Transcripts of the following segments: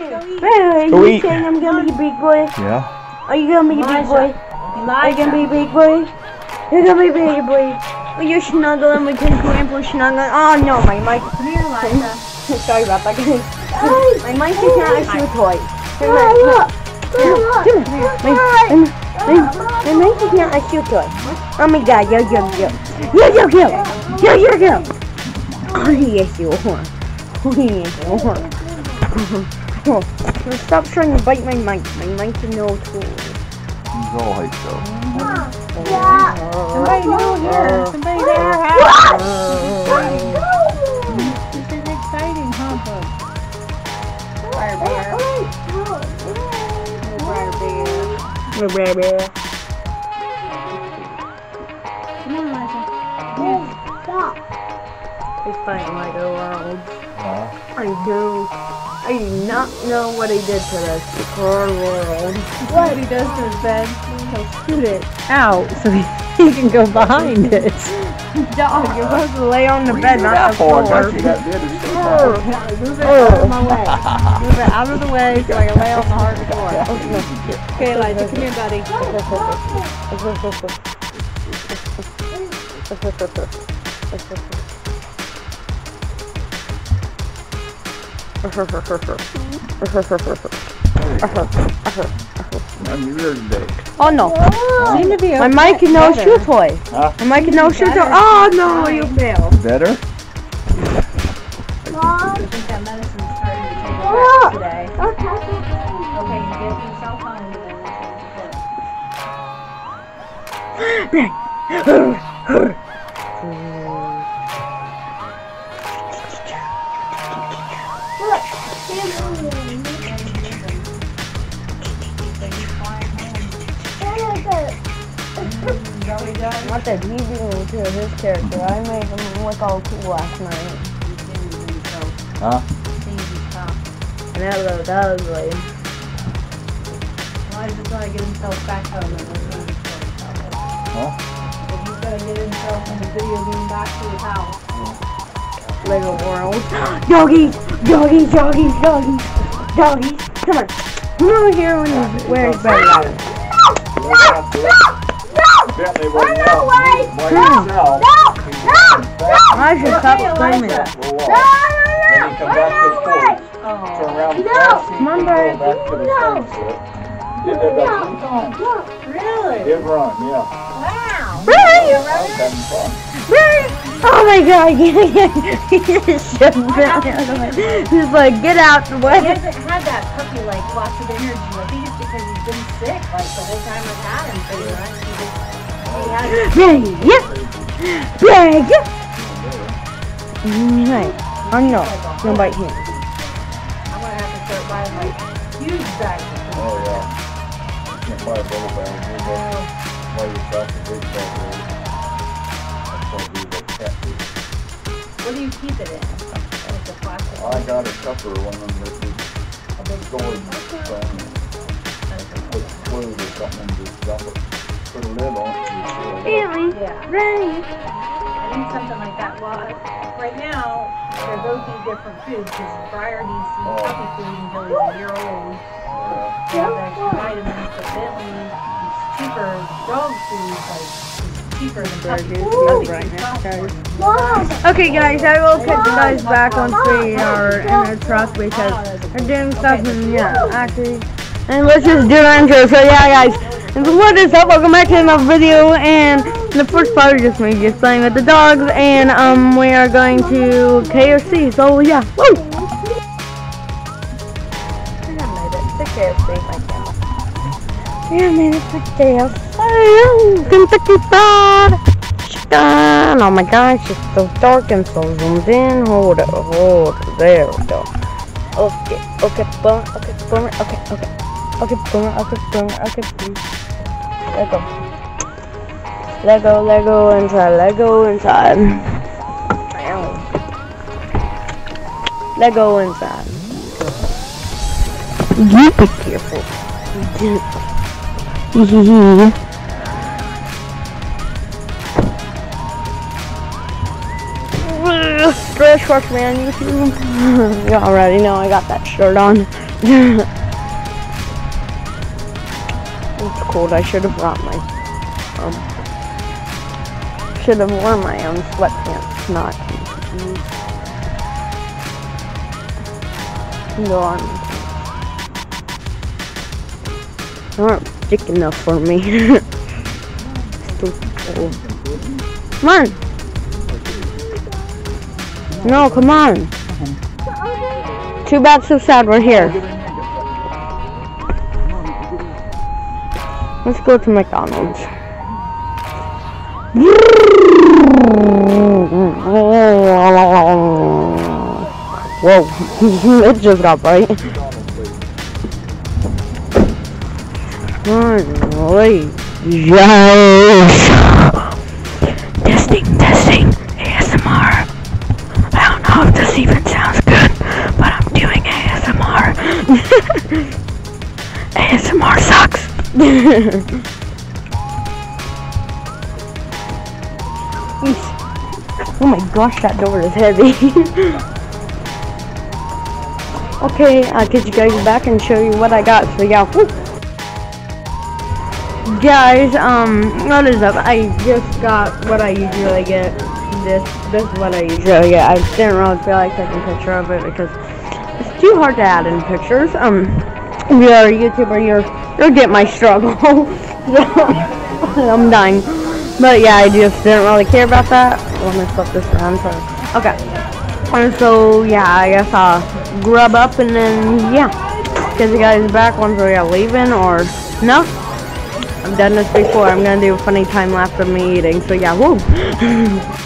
Wait, wait, Go you saying I'm gonna be a big boy? Yeah. Are you gonna be a big boy? Are you gonna be a big boy? You're gonna be a big boy. Well, you're snuggling with your grandpa snuggling. Oh no, my mic. Come here, Liza. Sorry about that, guys. My mic is not a shoe toy. Come here. Come here. My, my, my, my mic is not a shoe toy. Oh my god, yo, yo, yo. Yo, yo, yo. Yo, yo, yo. Oh, yes, you are. Oh, yes, you are. Oh, stop trying to bite my mic. My mic is no tool. He's all hyped up. Somebody new here. Somebody at our house. This is exciting, huh, folks? Fire bear. Little fire bear. Come on, Liza. It's fine, my world. Uh, I do. I do not know what he did to this poor world. What he does to his bed, he'll scoot it out so he, he can go behind it. Dog, you're supposed to lay on the what bed, not that the for? I floor. got you that bed. It's still Move it out of my way. Move it out of the way so I can lay on the hard floor. Okay, Elijah, come here, buddy. I'm Oh no, Seem to be my mic is no better. shoe toy. Huh? My mic is no shoe toy. Oh no, you failed. Better? I think that medicine's starting to take effect today. Okay, you get yourself home I want that he doing to his character. I made him look all cool last night. Huh? And that looked ugly. Elijah's gonna get himself back home and we're gonna be Huh? If he's gonna get himself in the video game back to his house. Lego world. Doggies, doggies, doggies, doggies, doggies. Come on. Come over here when you wear his belly out. Bentley wasn't out. By yourself. I should stop screaming. We'll walk. Then he come back to the porch. Oh. Turn around the car seat Come on, and babe. go back to the sunset. Did that about three times. Really? Did run, yeah. Wow. Really? I was having fun. Really? Oh my god, he just shoved Bentley out of the way. He's like, get out the He way. hasn't had that puppy like lots of energy. I think it's because he's been sick like the whole time I've had him pretty much. Bang, yeah. Right. Oh no, don't bite him. I'm gonna have to start buying like huge bags. Oh, yeah. You can't big. What do, food. You keep it in? I got a one of them big. Put glue or something it. Put a lid Really? Right. I need something like that. Well, right now they're both eat different foods because Briar needs to eat puppy food until he's a year old. Yeah. He has extra vitamins, but Bentley eats cheaper dog food, like cheaper than puppy food. Puppy food costs more. Okay, guys, I will put you guys back on screen or in the truck because we're doing stuff and yeah, actually. And let's just do the intro. So yeah, guys, and what is up? Welcome back to another video. And the first part is just me just playing with the dogs, and um, we are going to KFC. So yeah, woo! Yeah, I made it to KFC. Kentucky Fried Chicken. Oh my gosh, it's so dark and so zoomed in. Hold it, hold. There we go. Okay, okay, boomer, okay, okay, okay. Okay, boomer, okay, boomer, okay, boomer. Lego. Lego, Lego inside, Lego inside. Lego inside. You be careful. Stretch Mark Man you already know I got that shirt on. cold. I should have brought my um should have worn my own sweatpants, not no army They aren't thick enough for me. too cold. Come on. No, come on. Too bad, so sad. We're here. Let's go to McDonald's. Whoa, it just got bright. Finally, yes. Testing, testing, ASMR. I don't know if this even sounds good, but I'm doing ASMR. ASMR sucks. oh my gosh, that door is heavy. okay, I'll get you guys back and show you what I got. Yeah, whoop. guys, um, what is up? I just got what I usually get. This, this is what I usually get. I didn't really feel like taking a picture of it because it's too hard to add in pictures. Um, you're a YouTuber, you're you'll get my struggle. I'm dying. But yeah, I just didn't really care about that. Let me flip this around. So, okay. And so yeah, I guess I'll grub up and then yeah, get you guys back once we are leaving or no. I've done this before. I'm gonna do a funny time lapse of me eating. So yeah, woo.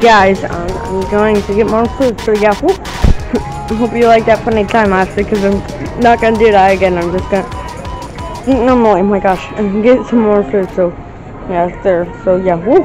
Guys, um, I'm going to get more food, so yeah, whoop. I hope you like that funny time lapse because I'm not gonna do that again. I'm just gonna eat normally. Oh my gosh, and get some more food. So yeah, there. So yeah, woo.